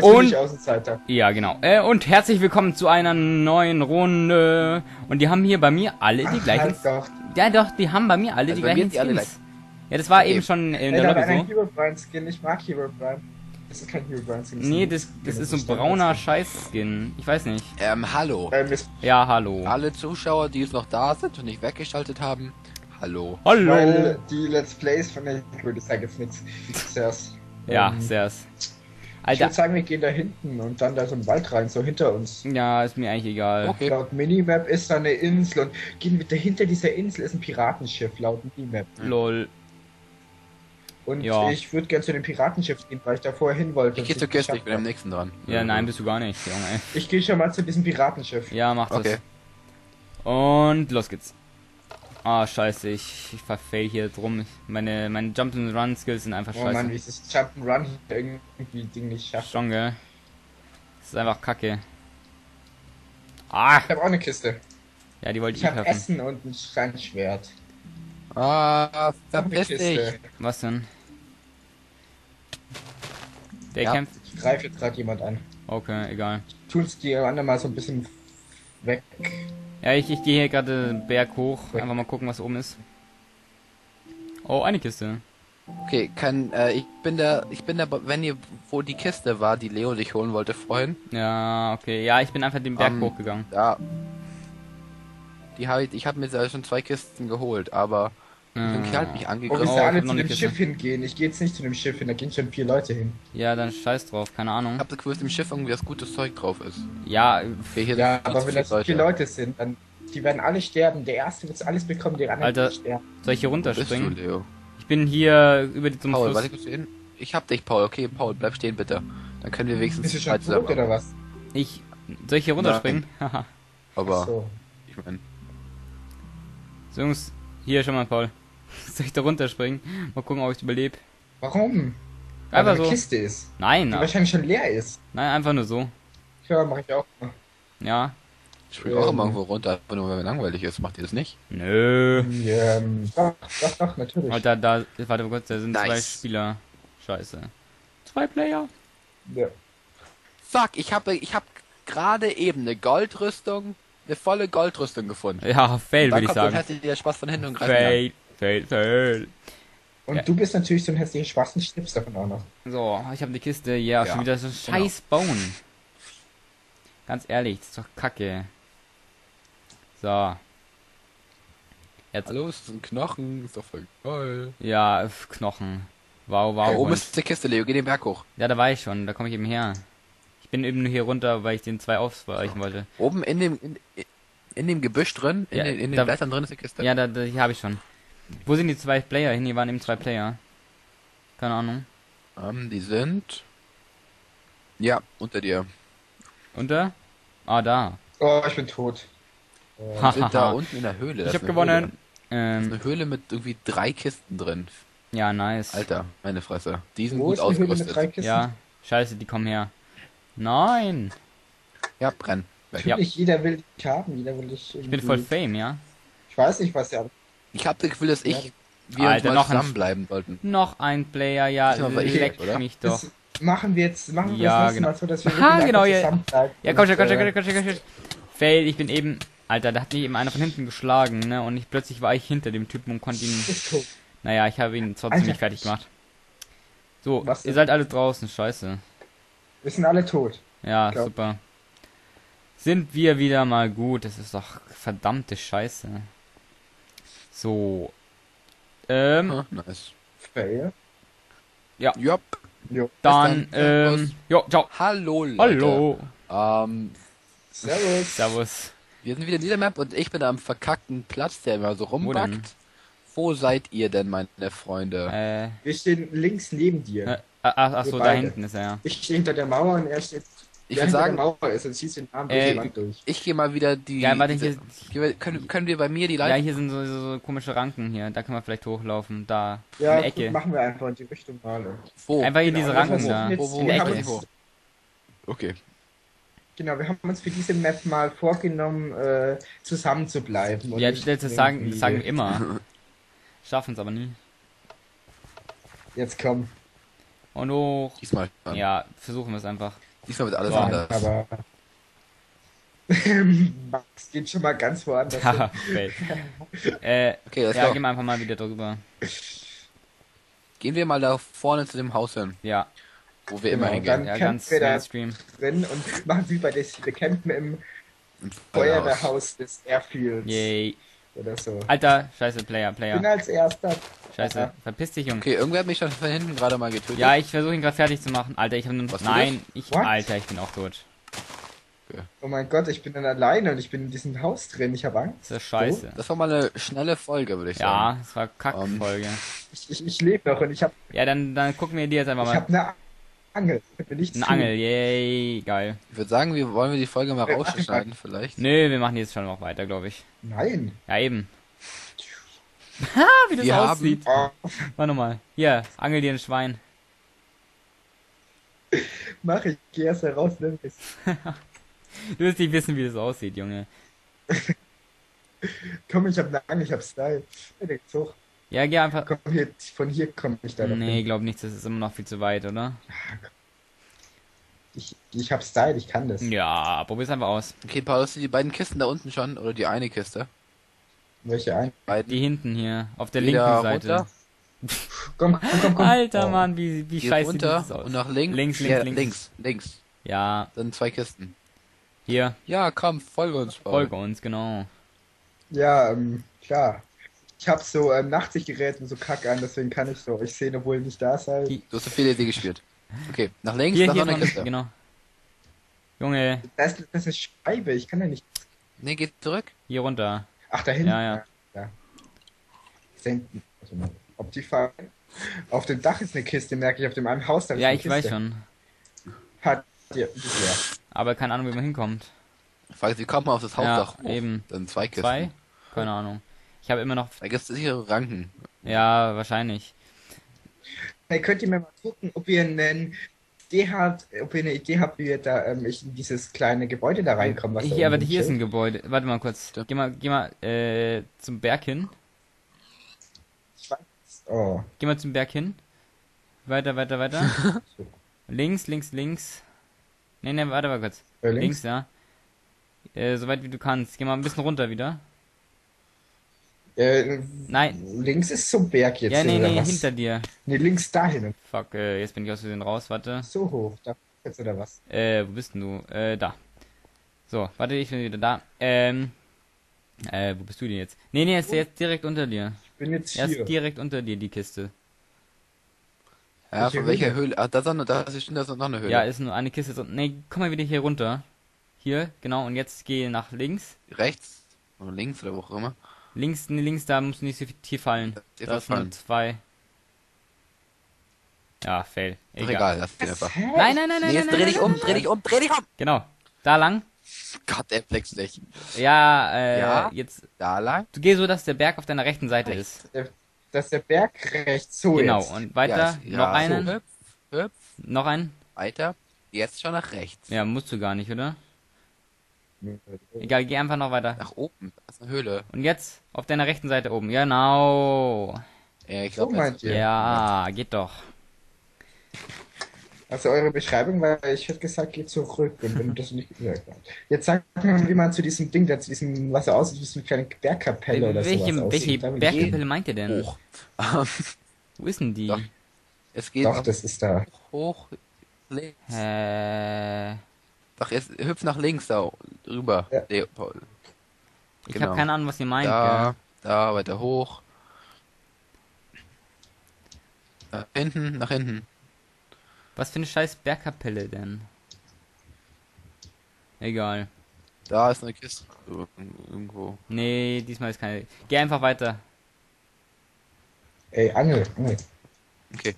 Jetzt bin Und- ich Außenseiter. Ja, genau. Äh, und herzlich willkommen zu einer neuen Runde. Und die haben hier bei mir alle die Ach, gleichen. halt doch. Ja, doch, die haben bei mir alle Also die gleichen die alle Skins. Ja, das war Okay. eben schon in Ey, der Lobby so. Hero Brian Skin. Ich mag Hero Brian. Das ist kein Hero Brian Skin. Nee, das, das ist so ein brauner Scheiß-Skin. Ich weiß nicht. Ähm, hallo. Ähm, ist, Ja, hallo. Alle Zuschauer, die jetzt noch da sind und nicht weggeschaltet haben, hallo. weil Hallo. die Let's Plays von der ich sag jetzt nichts. Zuerst. Ja, Ähm, sehrs. Ich Alter. würde sagen, wir gehen da hinten und dann da so einen Wald rein, so hinter uns. Ja, ist mir eigentlich egal. Okay. Laut Minimap ist da eine Insel und gehen wir dahinter dieser Insel ist ein Piratenschiff, laut Minimap. Lol. Und Ja. ich würde gerne zu dem Piratenschiff gehen, weil ich da vorher hin wollte. Ich gehe nicht Kiste, ich bin am nächsten dran. Ja, nein, bist du gar nicht, Junge. Ich gehe schon mal zu diesem Piratenschiff. Ja, mach das. Okay. Und los geht's. Ah, scheiße, ich, ich verfail hier drum. Ich, meine meine Jump-and-Run-Skills sind einfach Oh Mann, scheiße. wie ist das Jump'n'Run hier irgendwie Ding nicht schafft. Schon, gell? Das ist einfach kacke. Ah! Ich habe auch eine Kiste. Ja, die wollte ich Ich habe treffen. Essen und ein Steinschwert. Ah, verpiss dich. Kiste. Was denn? Der Ja. kämpft. Ich greife jetzt gerade jemand an. Okay, egal. Tunst die anderen mal so ein bisschen weg. Ja, ich, ich gehe hier gerade den Berg hoch. Einfach mal gucken, was oben ist. Oh, eine Kiste. Okay, kann, äh, ich bin da, ich bin da, wenn ihr, wo die Kiste war, die Leo dich holen wollte vorhin, Ja, okay. Ja, ich bin einfach den Berg Ähm, hochgegangen. ja. Die habe ich, ich habe mir schon zwei Kisten geholt, aber ein Kerl hat mich Oh, angegriffen. wir Oh, da ich alle hab zu dem Kiste. Schiff hingehen. Ich gehe jetzt nicht zu dem Schiff hin, da gehen schon vier Leute hin. Ja, dann scheiß drauf. Keine Ich Ahnung. habe das Gefühl, dass im Schiff irgendwie was gutes Zeug drauf ist. Ja, hier Ja, aber wenn das vier Leute sind, dann die werden alle sterben. Der erste wird alles bekommen, der andere Alter. sterben. soll ich hier bist du, runterspringen? Leo? Ich bin hier über die zum Paul, Fluss. warte, ich stehen? Ich hab dich, Paul. Okay, Paul, bleib stehen, bitte. Dann können wir wenigstens Bist du schon zusammen. tot oder was? Ich. Soll ich hier runterspringen? Haha. Aber, so. ich mein, so, Jungs, hier schon mal, Paul. Soll ich da runterspringen? Mal gucken, ob ich überlebe. Warum? Weil da Einfach eine so. Kiste ist, Nein, die na, wahrscheinlich schon leer ist. nein, einfach nur so. Ja, mache ich auch. Ja. ich spring auch Ähm. immer irgendwo runter, einfach nur wenn mir langweilig ist. Macht ihr das nicht? Nö. Ja, ähm, doch, doch, doch, natürlich. Alter, da, warte mal kurz, da sind zwei Nice. Spieler. Scheiße. Zwei Player. Ja. Fuck, ich habe ich hab gerade eben eine Goldrüstung, eine volle Goldrüstung gefunden. Ja, fail, Dann würde ich sagen. und hätte der Spaß von hinten und greift ihn Fail, fail. Und Ja. du bist natürlich so ein hässlicher Schwarzen, stirbst davon auch noch. So, ich habe die Kiste. Ja, Ja, schon wieder so ein genau. scheiß Bone. Ganz ehrlich, das ist doch kacke. So. an. Hallo, es ist ein Knochen, ist doch voll geil. Ja, Knochen. Wow, wow. da oben ist die Kiste, Leo, geh den Berg hoch. Ja, da war ich schon, da komme ich eben her. Ich bin eben nur hier runter, weil ich den zwei ausweichen wollte. Oben in dem, in, in dem Gebüsch drin, in, Ja, den, in den da- Blättern drin ist die Kiste. Ja, da, da hier habe ich schon. Wo sind die zwei Player hin? Hier waren eben zwei Player. Keine Ahnung. Ähm, die sind, ja, unter dir. Unter? Ah, da. Oh, ich bin tot. Die Ha, sind da unten in der Höhle. Ich das habe ist gewonnen. Höhle. Ähm, Eine Höhle mit irgendwie drei Kisten drin. ja, nice. Alter, meine Fresse. Die sind Wo gut ist eine Höhle mit ausgerüstet. drei Kisten? Ja, scheiße, die kommen her. Nein! Ja, brenn. Weg. Ja. Natürlich, jeder will dich haben, jeder will dich Ich bin voll Fame, ja? Ich weiß nicht, was er... Ich habe das Gefühl, dass ich, wir Alter, noch ein- zusammenbleiben sollten. Noch ein Player, ja, ich, leck oder? mich doch. Das machen wir jetzt, machen wir Ja, das nächste genau. Mal so, dass wir wirklich genau, ja. zusammenbleiben Ja, komm schon, und, komm schon, äh, komm schon, komm schon, komm schon. Fail, ich bin eben... Alter, da hat mich eben einer von hinten geschlagen, ne? Und ich plötzlich war ich hinter dem Typen und konnte ihn... Ist tot. Naja, ich habe ihn trotzdem Alter. nicht fertig gemacht. So, Was ihr denn? seid alle draußen, scheiße. Wir sind alle tot. Ja, super. Sind wir wieder mal gut? Das ist doch verdammte Scheiße. So. Ähm, Ah, nice. Fail. Jupp. Jo. dann, bis dann. ähm, jo, ciao. Hallo, Leute. Hallo. Ähm, Servus. Servus. wir sind wieder in dieser Map und ich bin am verkackten Platz, der immer so rumbackt. Wo seid ihr denn, meine Freunde? Äh, Wir stehen links neben dir. äh ach, ach so, da beide. hinten ist er, ja. Ich stehe hinter der Mauer und er steht Ich würde sagen, Mauer ist schießt den Arm durch Äh, die Wand durch. ich gehe mal wieder die. Ja, warte, diese, hier- wir- können, können wir bei mir die Ja, Leitung. hier sind so, so, so komische Ranken hier. Da können wir vielleicht hochlaufen. Da. Ja, in Ecke. gut, machen wir einfach in die Richtung mal. wo? Einfach hier Genau, diese Ranken da. jetzt- Wo, wo, in der Ecke. wo? Okay. Genau, wir haben uns für diese Map mal vorgenommen, äh, zusammen zu bleiben. und Ja, nicht das sagen, das sagen wir immer. Schaffen es aber nie. Jetzt komm. Und hoch. Diesmal. dann. Ja, versuchen wir es einfach. Diesmal wird alles So, anders. Aber Max geht schon mal ganz woanders. Haha, hin. äh, Okay, let's ja, gehen wir einfach mal wieder drüber. Gehen wir mal da vorne zu dem Haus hin, Ja, wo wir Genau, immer hingehen. dann- ja, ganz wir da- drin und machen wie bei des, wir campen im Im Feuerwehrhaus des Airfields Yay. oder so. Alter, scheiße, Player, Ich Player. bin als erster. Scheiße, verpiss dich, Junge. Okay, irgendwer hat mich schon von hinten gerade mal getötet. Ja, ich versuche ihn gerade fertig zu machen. Alter, ich habe nur. Was, du Nein, ich. What? Alter, ich bin auch tot. Oh mein Gott, ich bin dann alleine und ich bin in diesem Haus drin. Ich habe Angst. Das ist scheiße. Das war mal eine schnelle Folge, würde ich sagen. Ja, es war Kackfolge. Ich, ich, ich lebe noch und ich habe Ja, dann, dann gucken wir die jetzt einfach ich mal. hab eine Angel. Ich Eine. Angel, yay, geil. Ich würde sagen, wir wollen wir die Folge mal rausschneiden, vielleicht. Nö, wir machen jetzt schon noch weiter, glaube ich. Nein. Ja, eben. Ha, wie das Wir haben- aussieht. Oh, Warte mal. Hier, angel dir ein Schwein. mach ich. Geh erst heraus. Ne? Du wirst nicht wissen, wie das aussieht, Junge. Komm, ich habe eine Angel. Ich habe Style. Geht's hoch. Ja, geh einfach. Komm, hier, von hier komme ich da noch Nee, hin. glaub nicht, das ist immer noch viel zu weit, oder? Ich, ich habe Style. Ich kann das. Ja, probier's einfach aus. Okay, Paul, hast du die beiden Kisten da unten schon? Oder die eine Kiste? Welche ein? Die hinten hier, auf der Wieder linken Seite. runter, Komm, komm, komm, komm. Alter, Oh. Mann, wie, wie scheiße sieht runter das aus. und nach links. Links, links, ja, links. links. Links. Ja, Dann zwei Kisten. hier, Ja, komm, folge uns, Paul. folge uns, genau. Ja, ähm, klar. Ich habe so ähm, Nachtsichtgerät und so Kack an, deswegen kann ich so euch sehen, obwohl ihr nicht da seid. Hi- Du hast so viele Idee gespielt. Okay, nach links, Hier, nach hier, dran, Kiste. genau. Junge, Das, ist- das ist Scheibe, ich kann ja nicht. Nee, geht zurück. hier runter. Ach, da hinten. Ja, ja. ja. Senken. Also Optify. Auf dem Dach ist eine Kiste, merke ich. Auf dem einen Haus da ist Ja, eine ich Kiste. weiß schon. Hat, ja. Aber keine Ahnung, wie man hinkommt. Fragt, wie kommt man auf das Hauptdach Ja, hoch? eben. Dann zwei Kisten. Zwei? Keine Ahnung. Ich habe immer noch. Da gibt's sichere Ranken. Ja, wahrscheinlich. Hey, könnt ihr mir mal gucken, ob ihr einen Idee habt, ob ihr eine Idee habt, wie wir da ähm, ich in dieses kleine Gebäude da reinkommen? Was da Hier, aber hier ist ein steht? Gebäude. Warte mal kurz. Geh mal, geh mal äh, zum Berg hin. Ich weiß. Oh. Geh mal zum Berg hin. Weiter, weiter, weiter. Links, links, links. Nee, nee, warte mal kurz. Äh, Links, links? ja. Äh, so weit wie du kannst. Geh mal ein bisschen runter wieder. Äh, Nein. links ist zum Berg jetzt. Ja, nee, oder nee, was? hinter dir. Nee, links dahin. Fuck, äh, jetzt bin ich aus Versehen raus, warte. So hoch. Da jetzt oder was? Äh, wo bist denn du? Äh, da. So, warte, ich bin wieder da. Ähm, äh, wo bist du denn jetzt? Nee, nee, er ist jetzt direkt unter dir. Ich bin jetzt Er hier. ist direkt unter dir, die Kiste. Ja, Welche von welcher Höhle? Höhle? Ah, da ist noch, da ist da ist noch eine Höhle. Ja, ist nur eine Kiste. Nee, komm mal wieder hier runter. Hier, genau, und jetzt geh nach links. Rechts oder links oder wo auch immer. Links, links, da musst du nicht so viel tief fallen. Tief Da sind fallen. zwei. Ja, fail. Egal. egal, lass den einfach. Nein, nein, nein, nein, Nee, jetzt nein, dreh nein, dich um, dreh dich um, dreh dich um! Genau. Da lang. Gott, der flext nicht. Ja, äh, Ja? jetzt. Da lang? Du geh so, dass der Berg auf deiner rechten Seite ist. Dass der Berg rechts so Genau, jetzt. und weiter, Ja, ist- noch ja, einen, So, hüpf, hüpf, noch einen. weiter. Jetzt schon nach rechts. Ja, musst du gar nicht, oder? Egal, geh einfach noch weiter. Nach oben. Das ist eine Höhle. Und jetzt auf deiner rechten Seite oben. Genau. Ja, ich So glaube, meint ihr? Ja, geht doch. Also eure Beschreibung war, ich hätte gesagt, geht zurück. Und wenn du das nicht gesagt hast. Jetzt sag mal, wie man zu diesem Ding, da zu diesem, was so aussieht, wie so eine kleine Bergkapelle oder welche sowas welche Bergkapelle meint ihr denn? hoch. Wo ist denn die? Doch. es geht Doch, das ist da. hoch, links. Äh, Doch, jetzt hüpf nach links da rüber. Ja. Leopold. ich Genau. habe keine Ahnung, was ihr meint. Da, gell? da, weiter hoch. Nach hinten, nach hinten. Was für eine scheiß Bergkapelle denn? Egal. Da ist eine Kiste. Irgendwo. Nee, diesmal ist keine. Geh einfach weiter. Ey, Angel, Angel. Okay.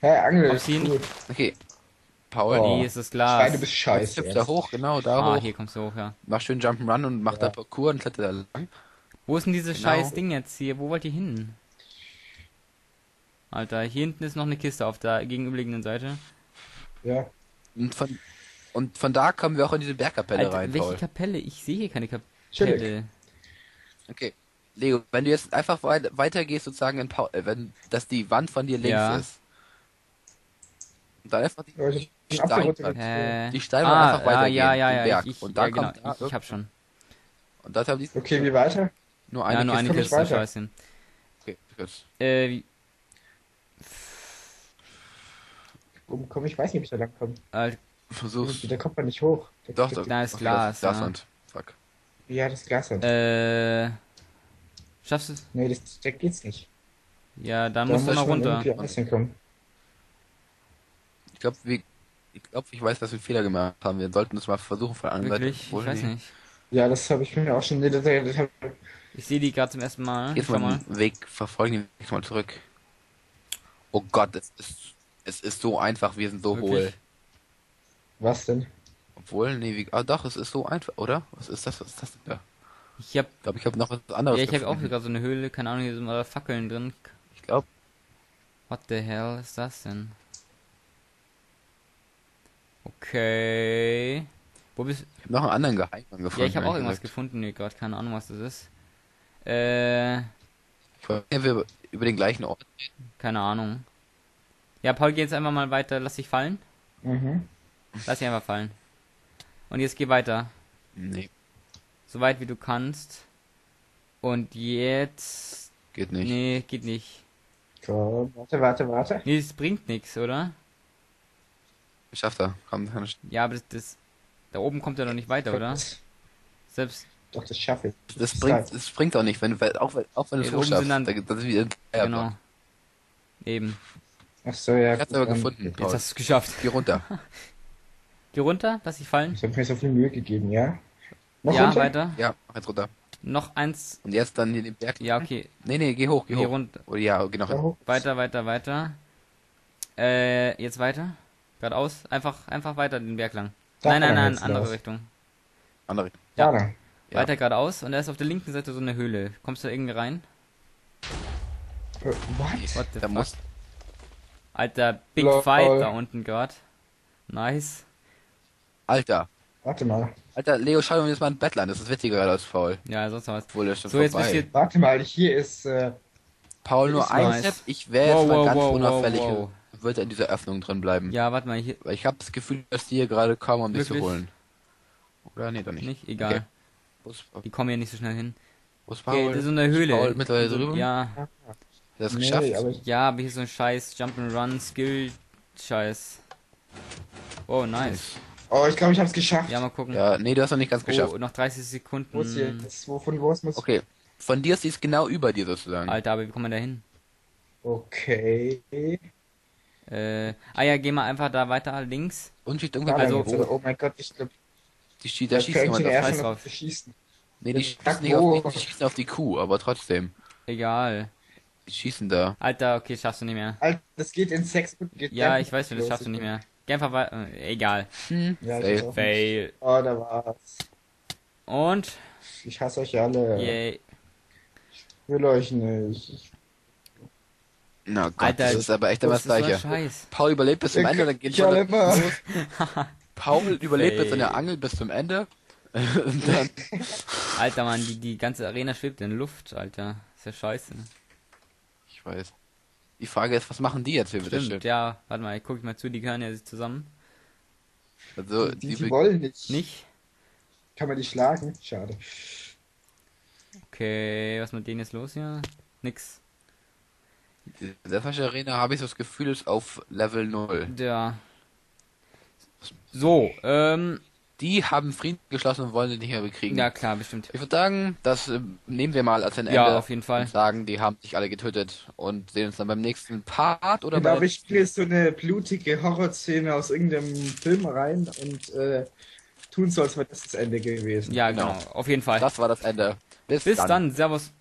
Hä, Angel ist cool. Okay. Paul, Oh. Nee, ist das Glas. du bist jetzt scheiße. hüpft da hoch, genau, da Ah, hoch. hier kommst du hoch, ja. Mach schön Jump'n'Run und mach da Ja. Parcours und klettert da lang. Wo ist denn dieses Genau. scheiß Ding jetzt hier? Wo wollt ihr hin? Alter, hier hinten ist noch eine Kiste auf der gegenüberliegenden Seite. Ja. Und von, und von da kommen wir auch in diese Bergkapelle Alter, rein, welche Paul. Kapelle? Ich sehe hier keine. Kapelle. Okay. Leo, wenn du jetzt einfach wei weiter gehst, sozusagen in Paul, äh, wenn, dass die Wand von dir links Ja. ist. Und dann einfach die, Aber ich bin auf der Stein- Route. Äh, Die Steine ah, einfach weitergehen, ja, ja, ja, Berg. Ich, ich, Und dann ja, genau, kommt da ich, ich hab schon. Und das haben die Okay, wie weiter? nur eine ja, nur Kiste. eine komm ich Kiste, weiter. scheiße. Okay, gut. Äh, wie, Oben komm, ich weiß nicht, ob ich da lang komme. äh, Versuch's. Da kommt man nicht hoch. Da- Doch, da- doch. Da ist okay, Glas, Das, und. Fuck. Ja, das Glas hat. äh, schaffst du es? Nee, das, da geht's nicht. Ja, dann Da musst du muss noch runter. Ich glaube, wir. Ich glaube, ich weiß, dass wir einen Fehler gemacht haben. Wir sollten das mal versuchen von anderen Wirklich? Seite. Ich weiß nicht. Ja, das habe ich mir auch schon. Nee, das, das hab, Ich sehe die gerade zum ersten Mal. Jetzt mal mal. Weg verfolgen, den Weg mal zurück. Oh Gott, es ist, es ist so einfach, wir sind so Wirklich? hohl. was denn? Obwohl, nee, wie, ah doch, es ist so einfach, oder? Was ist das? Was ist das denn da? Ich hab, Ich glaube, ich habe noch was anderes ja, ich habe auch gerade so eine Höhle, keine Ahnung, hier sind mal Fackeln drin. Ich glaube, What the hell ist das denn? Okay. Wo bist ich habe noch einen anderen Geheimgang gefunden. Ja, ich habe auch irgendwas gesagt. gefunden, nee, gerade keine Ahnung, was das ist. Äh, Ich weiß nicht, ob wir über- den gleichen Ort keine Ahnung. Ja, Paul, geh jetzt einfach mal weiter, lass dich fallen. Mhm. Lass dich einfach fallen. Und jetzt geh weiter. Nee, So weit wie du kannst. Und jetzt. geht nicht. Nee, geht nicht. Komm, warte, warte, warte. Nee, das bringt nichts, oder? Geschafft er. Komm, kann ich- Ja, aber das, das. Da oben kommt er doch nicht weiter, oder? Das, Selbst. doch, das schaffe ich. das bringt, das bringt auch nicht, wenn du, auch, wenn- auch wenn du Ja, es oben hochschaffst. sind dann- Da, das ist wieder ein Genau. Eben. Ach so, ja. Ich hab's aber gefunden, Jetzt Paul. hast du es geschafft. Geh runter. Geh runter, lass dich fallen. Ich habe mir so viel Mühe gegeben, ja? Noch ja, runter? weiter. Ja, mach jetzt runter. Noch eins. Und jetzt dann hier den Berg. Ja, okay. Nee, nee, geh hoch, geh Geh hoch. runter. Oder ja, geh noch Da hin. hoch. Weiter, weiter, weiter. Äh, jetzt weiter. Geradeaus. Einfach, einfach weiter den Berg lang. Da nein, nein, nein, jetzt andere. Richtung. Andere. Ja. Da, da. Ja. Weiter geradeaus und da ist auf der linken Seite so eine Höhle. Kommst du irgendwie rein? Äh, What? What the Da fuck? muss, Alter, Big Lol. Fight da unten gerade. Nice. Alter. Warte mal. Alter, Leo, schau dir jetzt mal ein Bett an. Das ist witziger als Paul. Ja, sonst was. Obwohl, er schon So, jetzt vorbei. du Warte mal, hier ist. Äh, Paul, nur ist ein nice. Tipp. Ich wäre jetzt Wow, mal wow, ganz wow, unauffällig wow, wow. Und würde in dieser Öffnung drin bleiben. Ja, warte mal, hier. Ich habe das Gefühl, dass die hier gerade kommen, um dich zu holen. Oder? Nee, doch nicht. Nicht? Egal. Okay. Die kommen hier nicht so schnell hin. wo ist Okay, das ist so eine Höhle. Paul mittlerweile drüben? Ja, Der hat es nee, geschafft. aber ich, ja, aber hier ist so ein scheiß Jump'n'Run Skill Scheiß. Oh, nice. oh, ich glaube, ich habe es geschafft. Ja, mal gucken. Ja, nee, du hast noch nicht ganz geschafft. Oh, noch 30 Sekunden. Wo ist hier? Das, wo, von wo es muss? Okay. Von dir ist sie genau über dir sozusagen. Alter, aber wie kommen wir da hin? Okay. Äh, ah ja, geh mal einfach da weiter links. Und schießt Da irgendwann Also- also, oh mein Gott, ich glaube, die schießt, da schießt jemand auf. Scheiß drauf. schießen. Nee, die das schießen nicht auf die, die schießen auf die Kuh, aber trotzdem. Egal. Die schießen da. Alter, okay, schaffst du nicht mehr. Alter, das geht in sechs Minuten. Geht Ja, ich weiß, das schaffst du nicht mehr. Geh einfach weiter. Äh, egal. Hm. Ja. Fail. Oh, da war's. Und? Ich hasse euch alle. Yay. Ich will euch nicht. Na Gott, Alter, das ist aber echt immer das Das ist so Gleiche. Scheiß. Paul überlebt bis zum Ich- Ende, dann geht schon los. Paul überlebt mit seiner Angel bis zum Ende. Alter, Mann, die, die ganze Arena schwebt in Luft, Alter. Ist ja scheiße. ich weiß. Die Frage ist, was machen die jetzt hier bitte Stimmt, schön? ja. Warte mal, guck ich mal zu, die gehören ja zusammen. Also, Die, die, die wollen nicht. Nicht? Kann man die schlagen? Schade. Okay, was mit denen jetzt los hier? Nix. Die Deathmatch Arena habe ich so das Gefühl, ist auf Level 0. Ja. So, ähm, Die haben Frieden geschlossen und wollen den nicht mehr bekriegen. ja klar, bestimmt. Ich würde sagen, das äh, nehmen wir mal als ein Ende. Ja, auf jeden Fall. Und sagen, die haben sich alle getötet und sehen uns dann beim nächsten Part oder glaube, ich spiele so eine blutige Horrorszene aus irgendeinem Film rein und äh, tun so, als wäre das das Ende gewesen. Ja, Genau. genau, auf jeden Fall. Das war das Ende. Bis, Bis dann, Servus.